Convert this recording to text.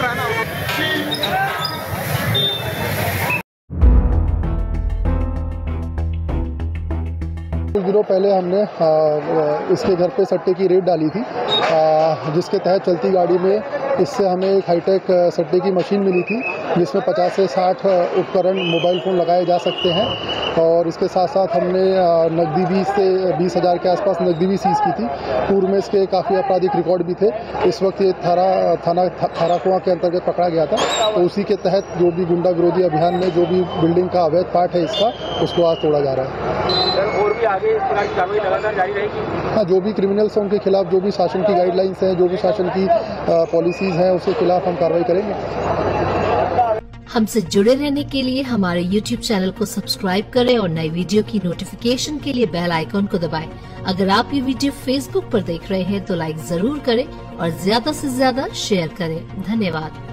karena दिनों पहले हमने इसके घर पे सट्टे की रेड डाली थी जिसके तहत चलती गाड़ी में इससे हमें एक हाईटेक सट्टे की मशीन मिली थी, जिसमें 50 से 60 उपकरण मोबाइल फ़ोन लगाए जा सकते हैं। और इसके साथ साथ हमने नकदी भी से, बीस हज़ार के आसपास नकदी भी सीज़ की थी। पूर्व में इसके काफ़ी आपराधिक रिकॉर्ड भी थे। इस वक्त ये थारा, थाना, थारा कुआँ के अंतर्गत पकड़ा गया था। तो उसी के तहत जो भी गुंडा विरोधी अभियान में जो भी बिल्डिंग का अवैध पार्ट है इसका, उसको आज तोड़ा जा रहा है। आगे इस कार्रवाई लगातार जारी रहेगी। हाँ जो भी क्रिमिनल्स हैं उनके खिलाफ जो भी शासन की गाइडलाइंस हैं जो भी शासन की पॉलिसीज़ हैं उसके खिलाफ हम कार्रवाई करेंगे। हमसे जुड़े रहने के लिए हमारे YouTube चैनल को सब्सक्राइब करें और नई वीडियो की नोटिफिकेशन के लिए बेल आइकॉन को दबाएँ। अगर आप ये वीडियो Facebook पर देख रहे हैं तो लाइक ज़रूर करें और ज़्यादा से ज़्यादा शेयर करें। धन्यवाद।